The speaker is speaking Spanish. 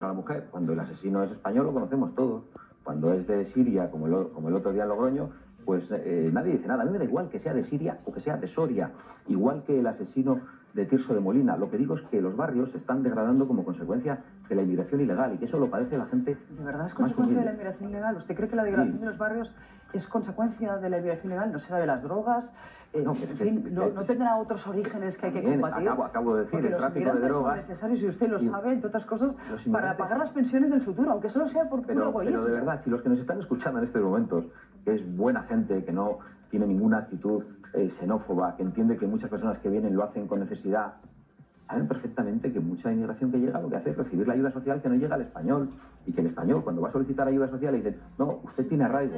a la mujer. Cuando el asesino es español lo conocemos todos. Cuando es de Siria, como el, como el otro día en Logroño, pues eh, nadie dice nada. A mí me da igual que sea de Siria o que sea de Soria, igual que el asesino de Tirso de Molina. Lo que digo es que los barrios se están degradando como consecuencia de la inmigración ilegal y que eso lo padece la gente. ¿De verdad es más consecuencia de la inmigración ilegal? ¿Usted cree que la degradación Sí. de los barrios es consecuencia de la inmigración ilegal? ¿No será de las drogas? Eh, No, en fin, no, no tendrá otros orígenes que hay que Bien, combatir? acabo, acabo de decir, el tráfico de drogas. son necesarios y usted lo sabe, entre otras cosas, para pagar las pensiones del futuro, aunque solo sea por puro Pero, egoísmo. pero de verdad, si los que nos están escuchando en estos momentos, que es buena gente, que no tiene ninguna actitud eh, xenófoba, que entiende que muchas personas que vienen lo hacen con necesidad, saben perfectamente que mucha inmigración que llega lo que hace es recibir la ayuda social que no llega al español y que el español cuando va a solicitar ayuda social le dicen, no, usted tiene arraigo,